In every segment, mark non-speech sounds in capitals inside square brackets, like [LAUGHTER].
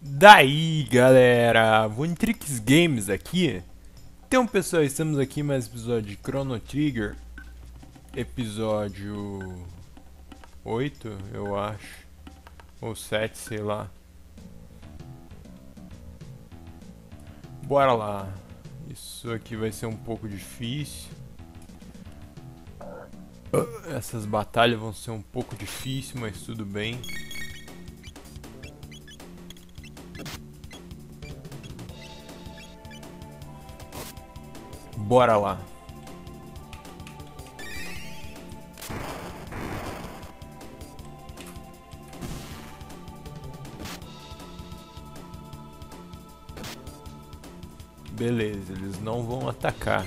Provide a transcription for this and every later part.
Daí galera, Vontrix Games aqui. Então pessoal, estamos aqui mais episódio de Chrono Trigger. Episódio 8, eu acho. Ou 7, sei lá. Bora lá Isso aqui vai ser um pouco difícil Essas batalhas vão ser um pouco difíceis, mas tudo bem Bora lá. Beleza, eles não vão atacar.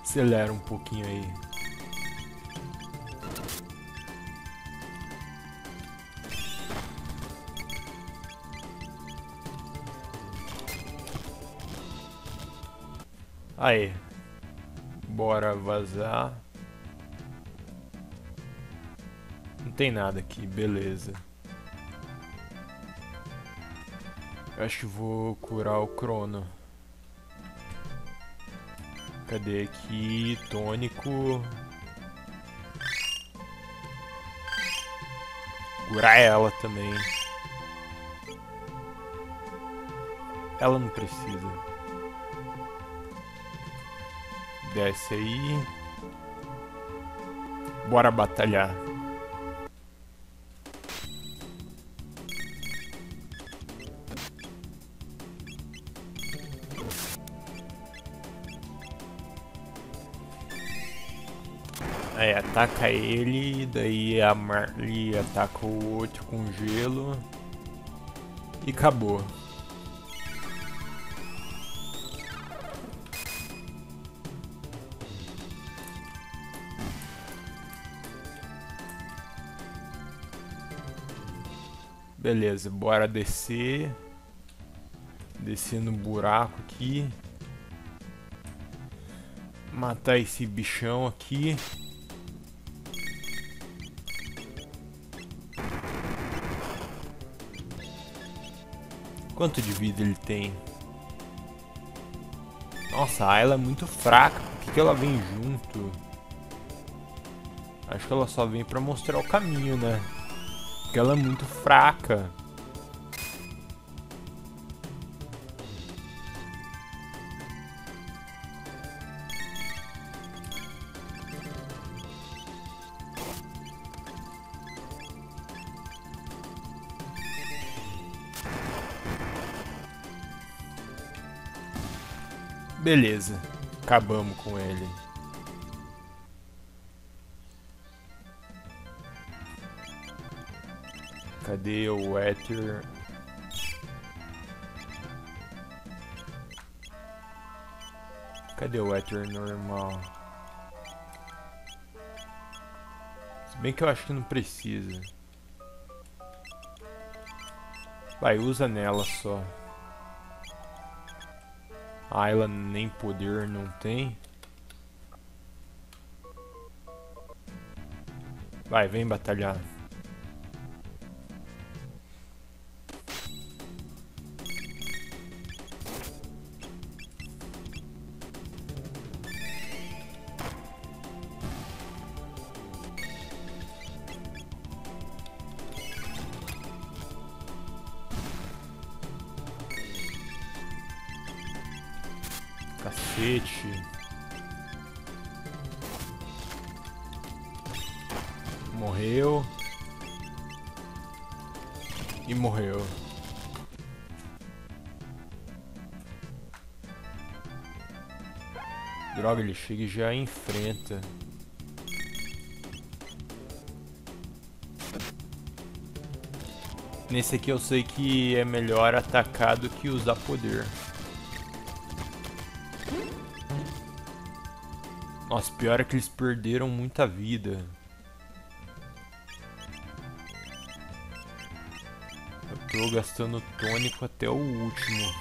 Acelera um pouquinho aí. Aí. Bora vazar. Não tem nada aqui, beleza. Acho que vou curar o Crono. Cadê aqui? Tônico. Curar ela também. Ela não precisa. Desce aí. Bora batalhar. Aí ataca ele, daí a Marley ataca o outro com gelo. E acabou. Beleza, bora descer. Descer no buraco aqui. Matar esse bichão aqui. Quanto de vida ele tem? Nossa, a Ayla é muito fraca. Por que, que ela vem junto? Acho que ela só vem pra mostrar o caminho, né? Porque ela é muito fraca. Beleza, acabamos com ele. Cadê o Ether? Cadê o Ether normal? Se bem que eu acho que não precisa. Vai, usa nela só. Ah, ela nem poder não tem. Vai, vem batalhar. Cacete. Morreu. E morreu. Droga, ele chega e já enfrenta. Nesse aqui eu sei que é melhor atacar do que usar poder. Nossa, pior é que eles perderam muita vida. Eu tô gastando tônico até o último.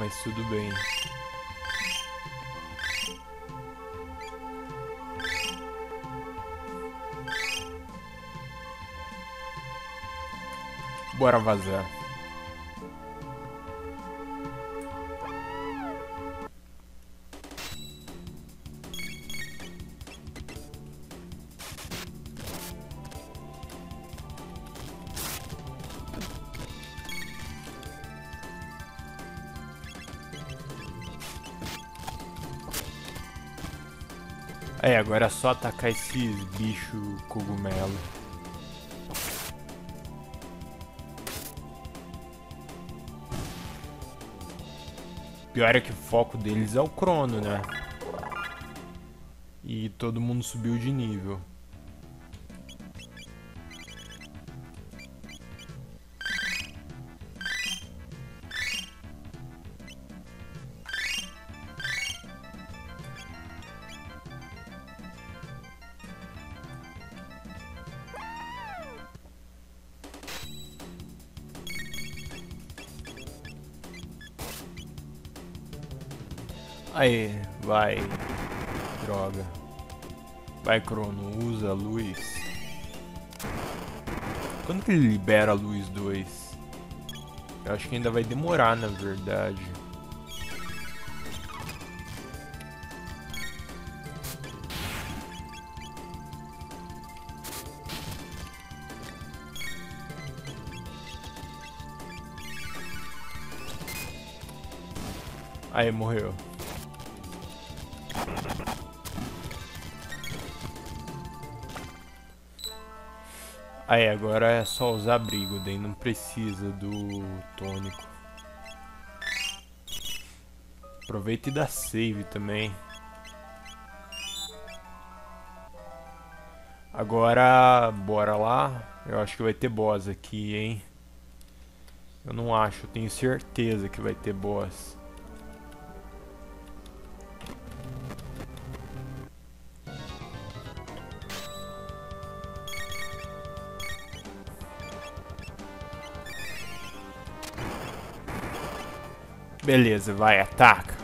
mas tudo bem. Bora vazar. Agora é só atacar esses bichos cogumelo. Pior é que o foco deles é o crono, né? E todo mundo subiu de nível. Aí, vai. Droga. Vai, Crono, usa a luz. Quando que ele libera a luz 2? Eu acho que ainda vai demorar, na verdade. Aí, morreu. Aí, agora é só usar abrigo, daí não precisa do tônico. Aproveita e dá save também. Agora, bora lá. Eu acho que vai ter boss aqui, hein? Eu não acho, eu tenho certeza que vai ter boss. Beleza, vai, ataca.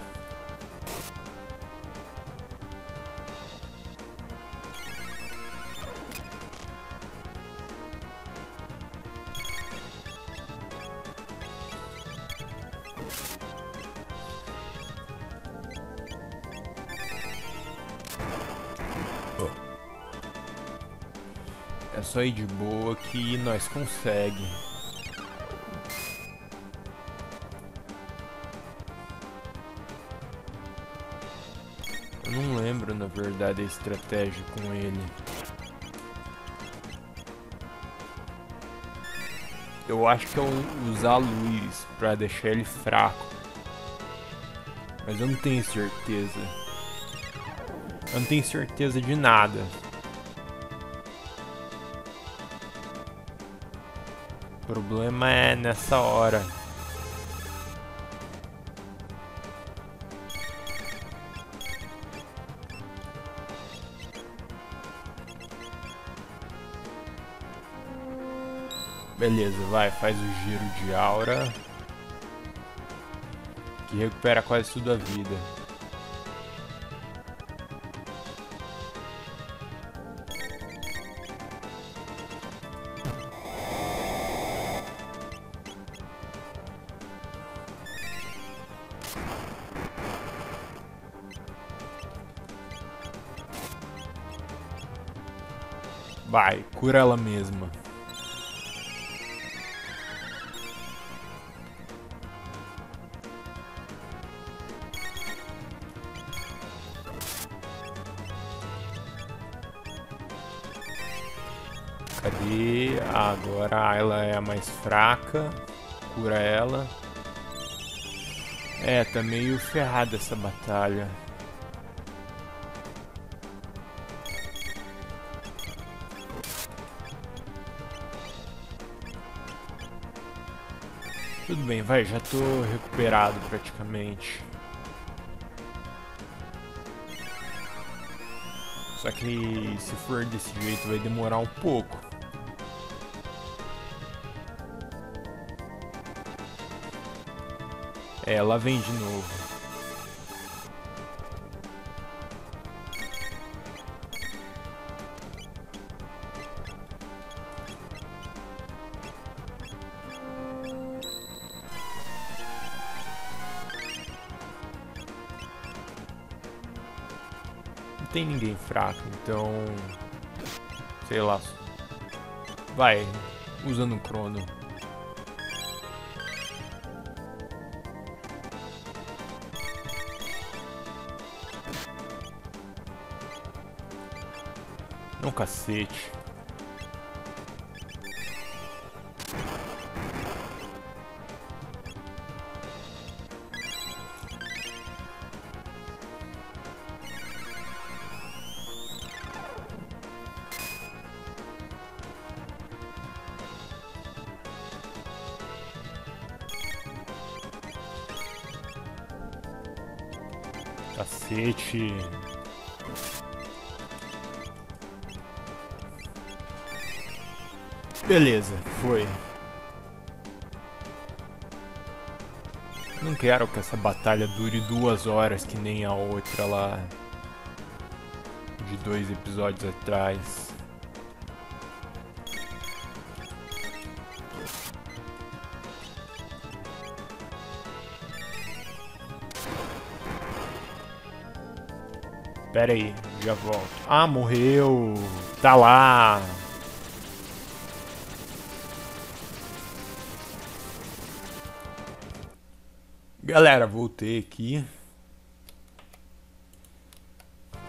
É só ir de boa que nós conseguimos. na verdade, a estratégia com ele. Eu acho que é usar a luz pra deixar ele fraco. Mas eu não tenho certeza. Eu não tenho certeza de nada. O problema é nessa hora. Beleza, vai, faz o giro de aura. Que recupera quase tudo a vida. Vai, cura ela mesma. Agora ela é a mais fraca. Cura ela. É, tá meio ferrada essa batalha. Tudo bem, vai, já tô recuperado praticamente. Só que se for desse jeito vai demorar um pouco. É, lá vem de novo. Não tem ninguém fraco, então... Sei lá. Vai, usando o crono. Cacete. Cacete. Beleza, foi. Não quero que essa batalha dure duas horas que nem a outra lá de dois episódios atrás. Pera aí, já volto. Ah, morreu! Tá lá! Galera, voltei aqui.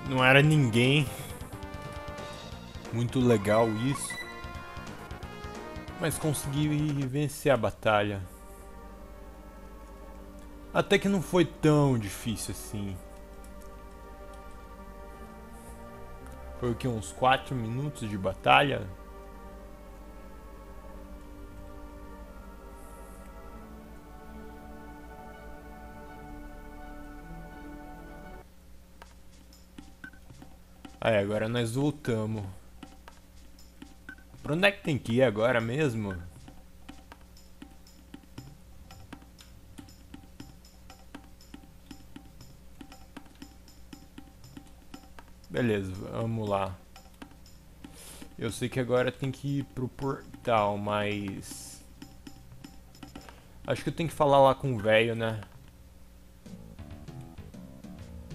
Não era ninguém. Muito legal isso. Mas consegui vencer a batalha. Até que não foi tão difícil assim. Foi o que? Uns 4 minutos de batalha? Aí, agora nós voltamos. Pra onde é que tem que ir agora mesmo? Beleza, vamos lá. Eu sei que agora tem que ir pro portal, mas... Acho que eu tenho que falar lá com o velho, né?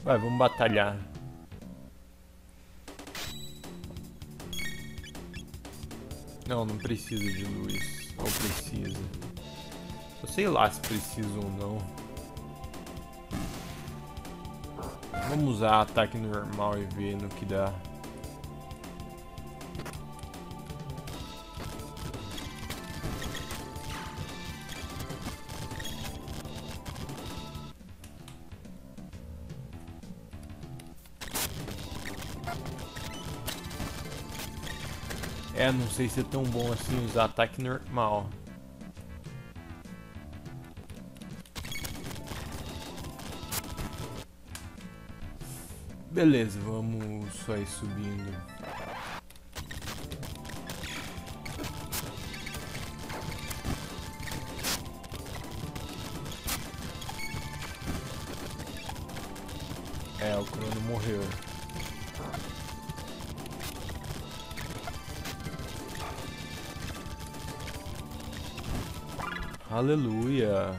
Vai, vamos batalhar. Não, não precisa de luz. Ou precisa. Eu sei lá se precisa ou não. Vamos usar ataque normal e ver no que dá. É, não sei se é tão bom assim usar ataque normal. Beleza, vamos só ir subindo. É, o Crono morreu. Aleluia.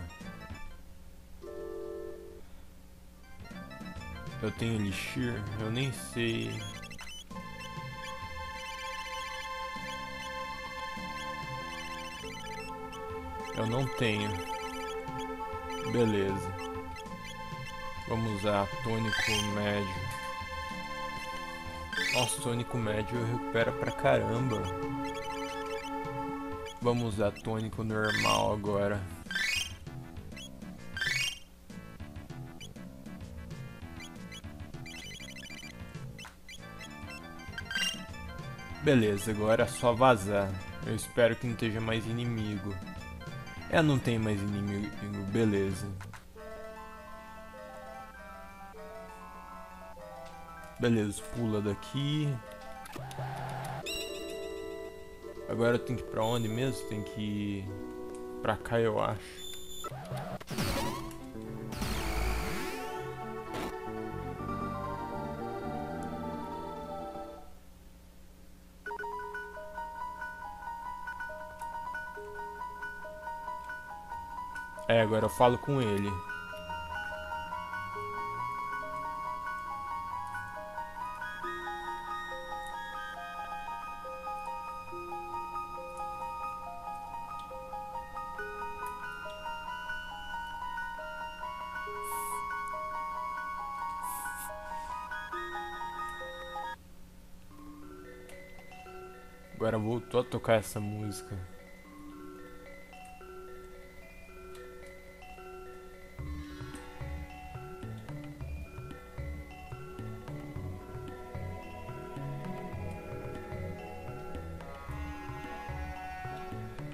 Eu tenho elixir? Eu nem sei. Eu não tenho. Beleza. Vamos usar tônico médio. Nossa, tônico médio recupera pra caramba. Vamos usar tônico normal agora. Beleza, agora é só vazar. Eu espero que não esteja mais inimigo. É, não tem mais inimigo, beleza. Beleza, pula daqui. Agora tem que ir pra onde mesmo? Tem que ir pra cá, eu acho. É, agora eu falo com ele. Voltou a tocar essa música.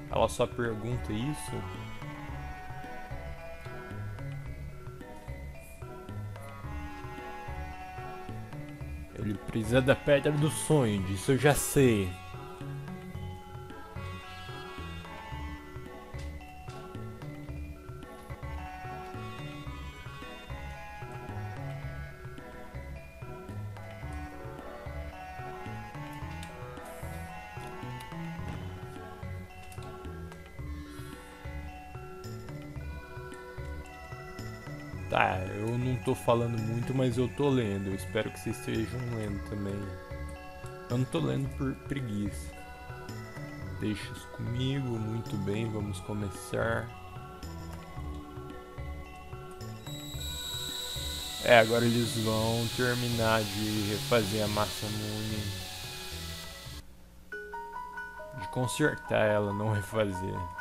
Ela só pergunta isso? Ele precisa da pedra do sonho, disso eu já sei. Falando muito, mas eu tô lendo. Eu espero que vocês estejam lendo também. Eu não tô lendo por preguiça. Deixa isso comigo, muito bem, vamos começar. É, agora eles vão terminar de refazer a massa Mune. De consertar ela, não refazer.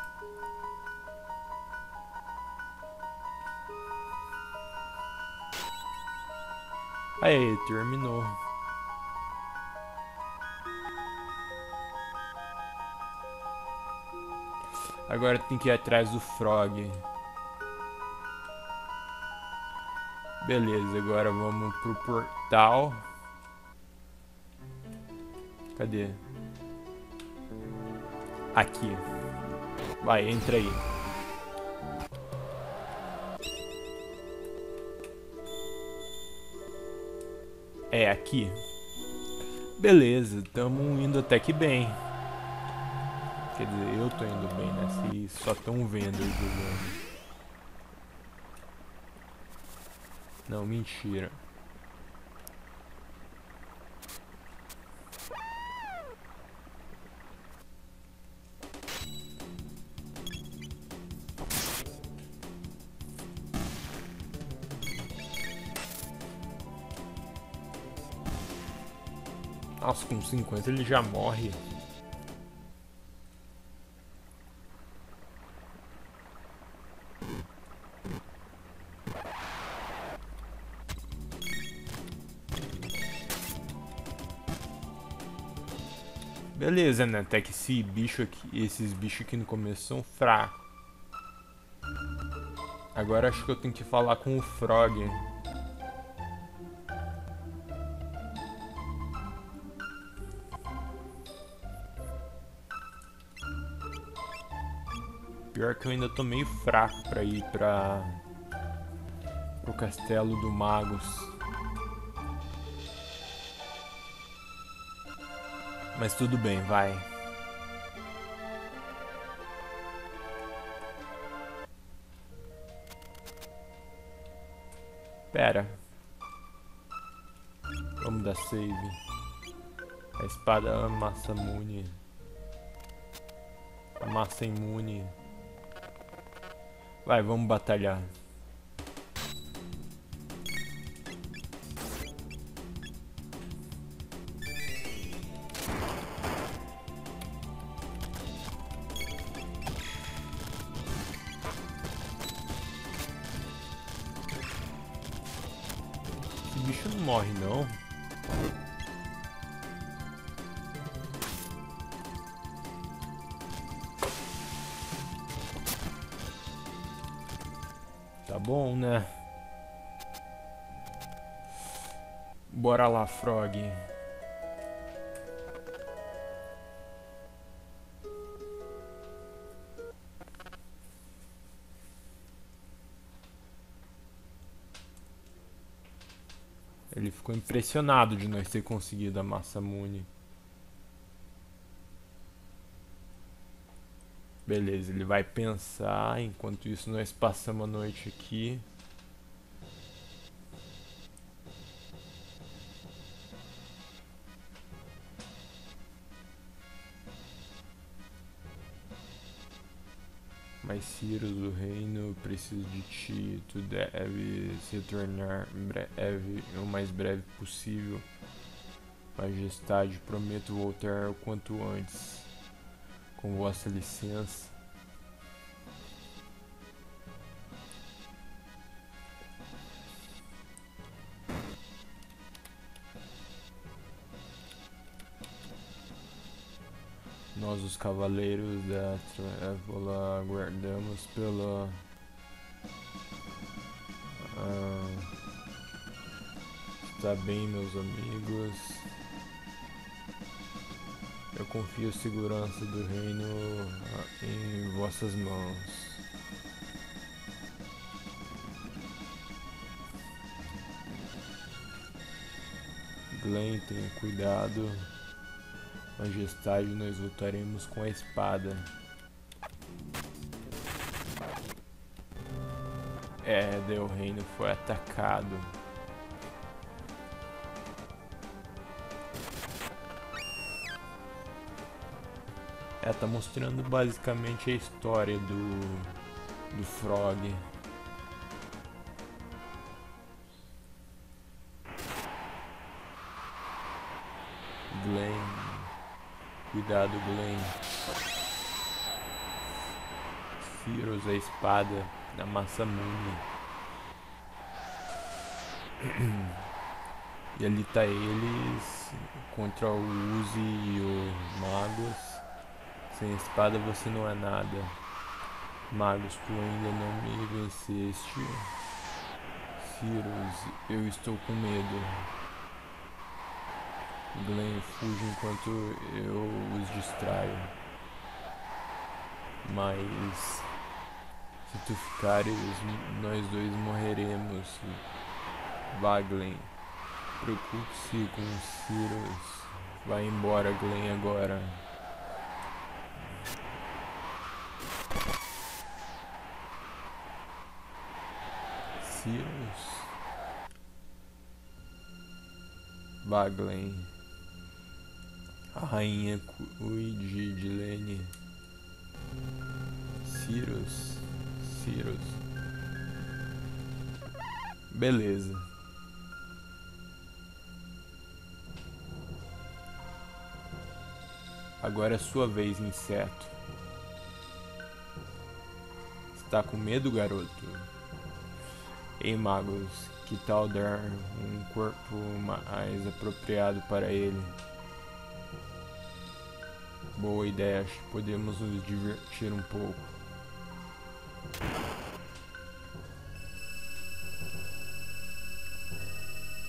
Aí, terminou. Agora tem que ir atrás do Frog. Beleza, agora vamos pro portal. Cadê? Aqui. Vai, entra aí. Aqui. Beleza, tamo indo até que bem. Quer dizer, eu tô indo bem, né? Se só tão vendo eu jogando. Não, mentira. 50 ele já morre. Beleza, né? Até que esse bicho aqui, esses bichos aqui no começo são fracos. Agora acho que eu tenho que falar com o Frog. Pior que eu ainda tô meio fraco pra ir pra... Pro castelo do Magos. Mas tudo bem, vai. Pera. Vamos dar save. A espada massa imune. Massa imune. Vai, vamos batalhar. Impressionado de nós ter conseguido a massa Muni. Beleza, ele vai pensar. Enquanto isso, nós passamos a noite aqui. Mas Cyrus, o reino precisa de ti. Tu deve se retornar breve, o mais breve possível. Majestade, prometo voltar o quanto antes. Com vossa licença. Nós, os cavaleiros da Trévola, aguardamos pela. Ah, está bem, meus amigos. Eu confio a segurança do reino ah, em vossas mãos. Glenn, tenha cuidado. Majestade, nós lutaremos com a espada. É, o reino foi atacado. É, tá mostrando basicamente a história do, do Frog. Cuidado, Glenn. Firos, a espada da Massamune. [CLEARS THROAT] E ali tá eles contra o Uzi e o Magos. Sem espada você não é nada. Magos, tu ainda não me venceste. Firos, eu estou com medo. Glenn fuge enquanto eu os distraio. Mas se tu ficares, nós dois morreremos. Vá, Glenn. Preocupe-se com Cyrus. Vai embora, Glenn, agora. Cyrus. Vá, Glenn. A rainha cuide de Lene. Cyrus. Cyrus. Beleza. Agora é sua vez, inseto. Está com medo, garoto? Ei, magos, que tal dar um corpo mais apropriado para ele? Boa ideia, acho que podemos nos divertir um pouco.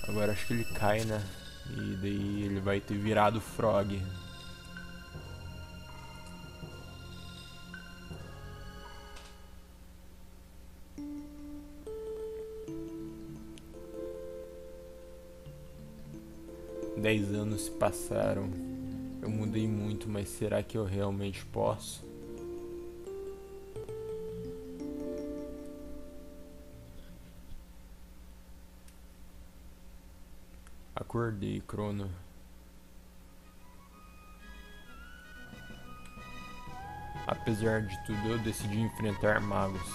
Agora acho que ele cai, né? E daí ele vai ter virado frog. Dez anos se passaram. Eu mudei muito, mas será que eu realmente posso? Acordei, Crono. Apesar de tudo, eu decidi enfrentar magos.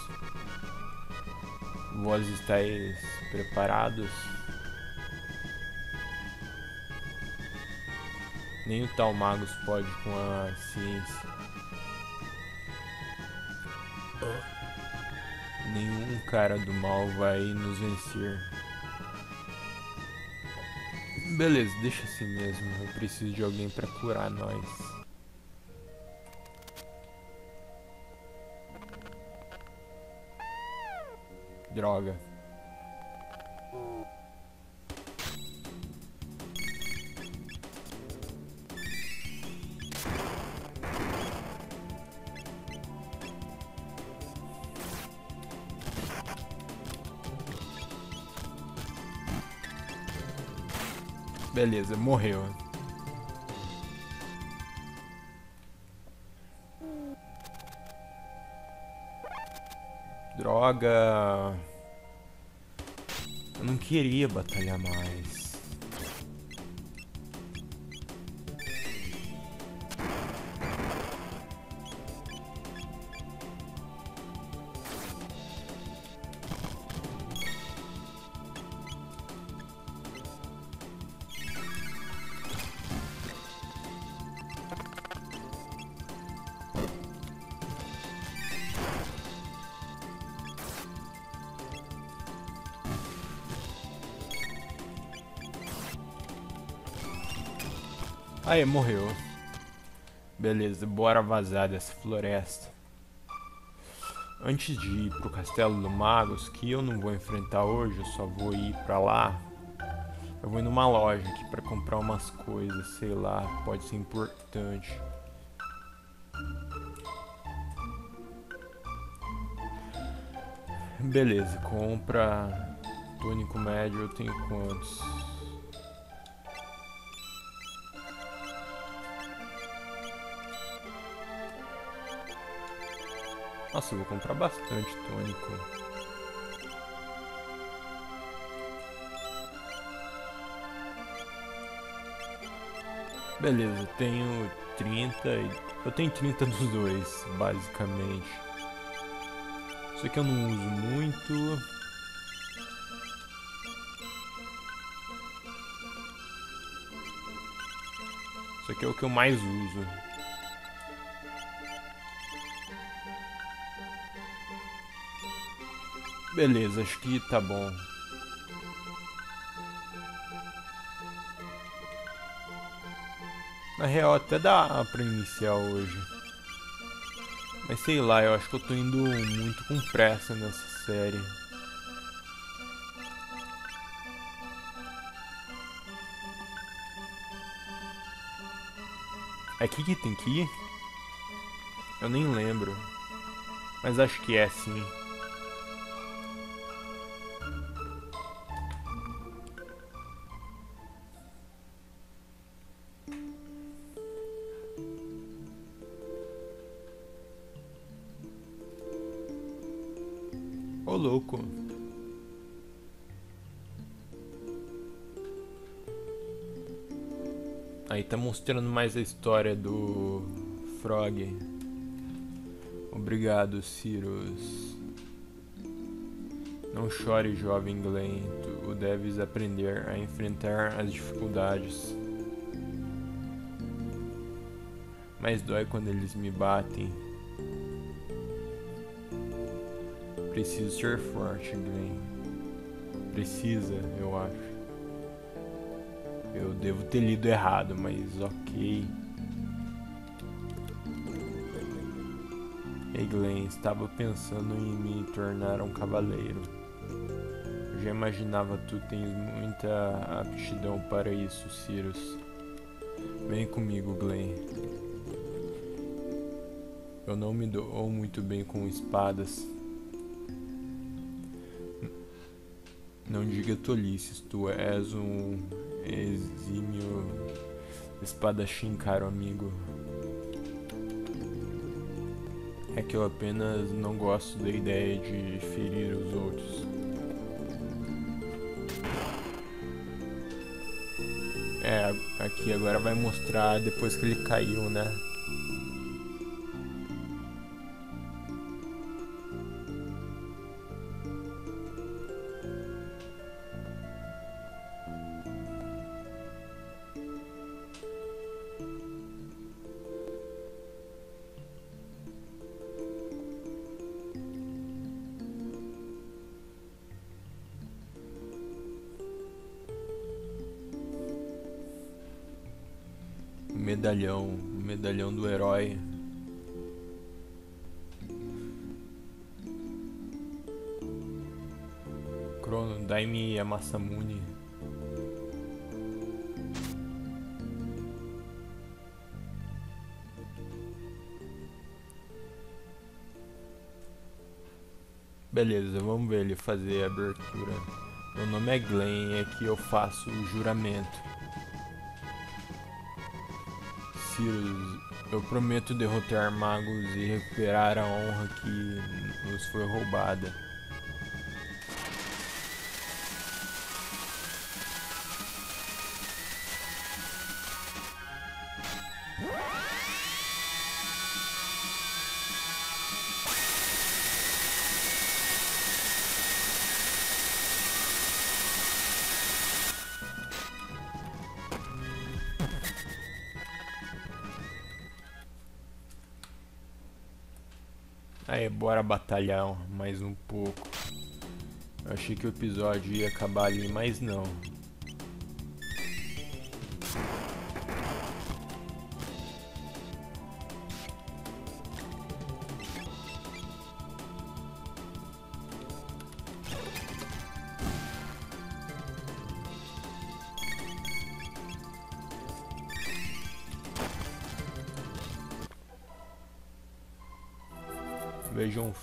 Vós estáis preparados? Nem o tal Magus pode com a ciência. Nenhum cara do mal vai nos vencer. Beleza, deixa assim mesmo. Eu preciso de alguém para curar nós. Droga. Beleza, morreu. Droga. Eu não queria batalhar mais. Morreu. Beleza, bora vazar dessa floresta. Antes de ir pro Castelo do Magos, que eu não vou enfrentar hoje, eu só vou ir pra lá. Eu vou ir numa loja aqui pra comprar umas coisas, sei lá, pode ser importante. Beleza, compra tônico médio, eu tenho quantos? Nossa, eu vou comprar bastante tônico. Beleza, eu tenho 30 e... Eu tenho 30 dos dois, basicamente. Isso aqui eu não uso muito. Isso aqui é o que eu mais uso. Beleza, acho que tá bom. Na real até dá pra iniciar hoje. Mas sei lá, eu acho que eu tô indo muito com pressa nessa série. É aqui que tem que ir? Eu nem lembro. Mas acho que é sim. Tá mostrando mais a história do Frog. Obrigado, Cyrus. Não chore, jovem Glenn. Tu deves aprender a enfrentar as dificuldades. Mas dói quando eles me batem. Preciso ser forte, Glenn. Precisa, eu acho. Eu devo ter lido errado, mas ok. Ei, Glenn, estava pensando em me tornar um cavaleiro. Eu já imaginava tu tens muita aptidão para isso, Cyrus. Vem comigo, Glenn. Eu não me dou muito bem com espadas. Não diga tolices, tu és um exímio espadachim, caro amigo. É que eu apenas não gosto da ideia de ferir os outros. É, aqui agora vai mostrar depois que ele caiu, né? Medalhão, medalhão do herói. Crono, Daime Masamune. Beleza, vamos ver ele fazer a abertura. Meu nome é Glenn e aqui eu faço o juramento. Cyrus Eu prometo derrotar magos e recuperar a honra que nos foi roubada. Aí, bora batalhar mais um pouco. Eu achei que o episódio ia acabar ali, mas não.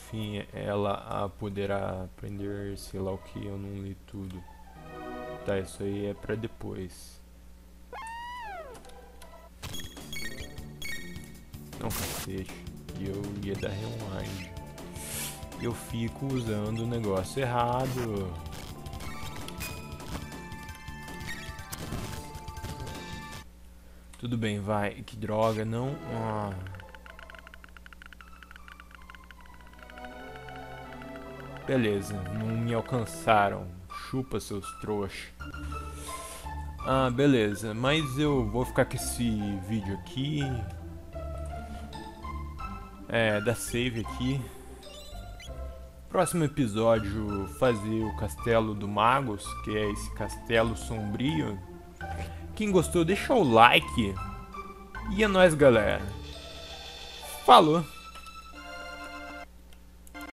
Fim, ela poderá aprender sei lá o que, eu não li tudo. Tá, isso aí é pra depois. Não, cacete. Eu ia dar rewind. Eu fico usando o negócio errado. Tudo bem, vai. Que droga, não... Ah. Beleza, não me alcançaram. Chupa seus trouxas. Ah, beleza. Mas eu vou ficar com esse vídeo aqui. É, da save aqui. Próximo episódio, fazer o Castelo do Magos, que é esse castelo sombrio. Quem gostou, deixa o like. E é nóis, galera. Falou!